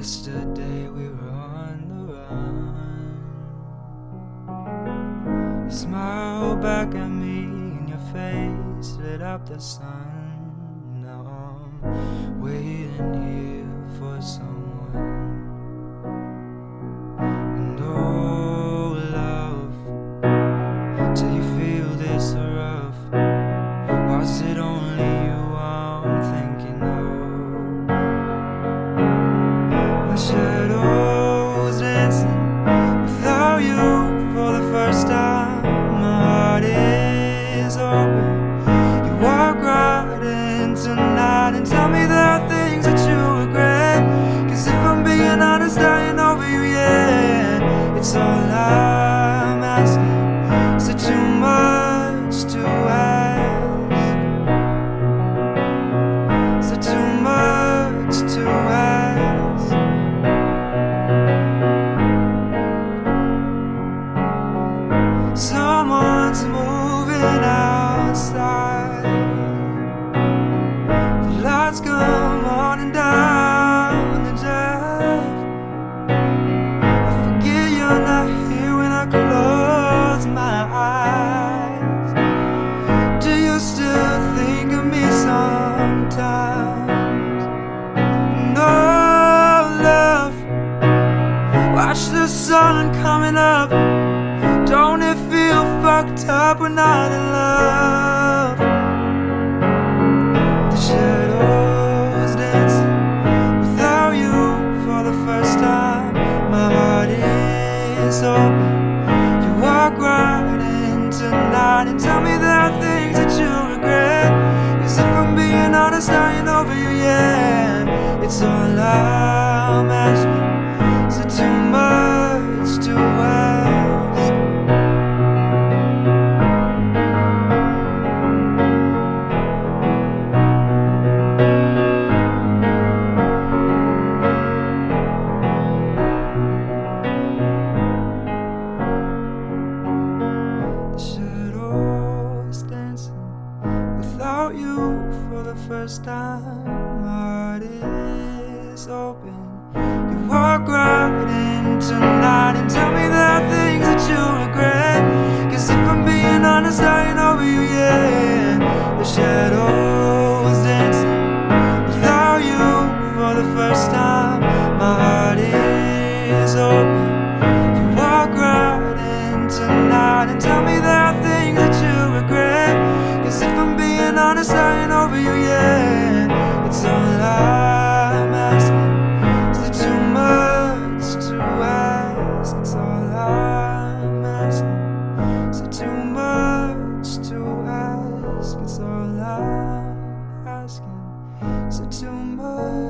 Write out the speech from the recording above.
Yesterday we were on the run. You smiled back at me, and your face lit up the sun. Now I'm waiting yeah, all I'm asking. Is too much to ask? Is too much to ask? Someone's moving outside. Sun coming up. Don't it feel fucked up when not in love? The shadows dancing without you for the first time. My heart is open. You walk right into tonight and tell me there are things that you regret. Cause if I'm being honest, I ain't over you yet. It's all I'm first time. My heart is open. You walk right in tonight and tell me there are things that you regret. Cause if I'm being honest, I ain't over you yet. The shadows dancing without you for the first time. My heart is open. You walk right in tonight and tell me there are things that you regret. Cause if I'm being honest, I ain't over you yet. Much to ask? It's all I'm asking. It too much?